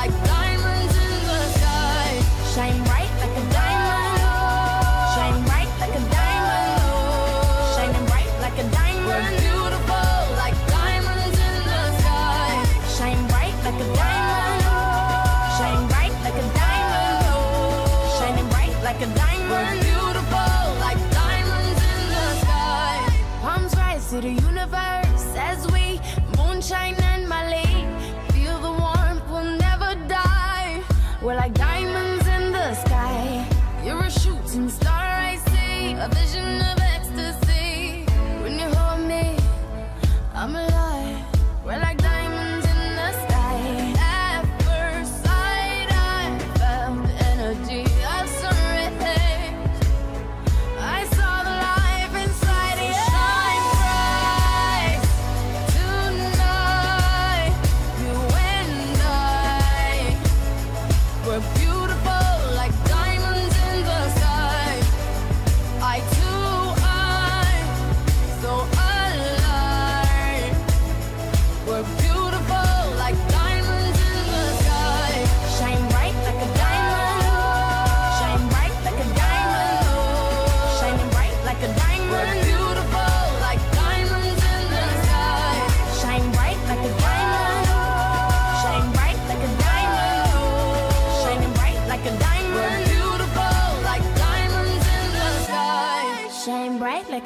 like diamonds in the sky. Shine bright like a diamond. Shine bright like a diamond. Shining bright like a diamond. We're beautiful like diamonds in the sky. Shine bright like a diamond. Shine bright like a diamond. Shining bright like a diamond. We're beautiful like diamonds in the sky. Palms rise to the universe as we moonshine.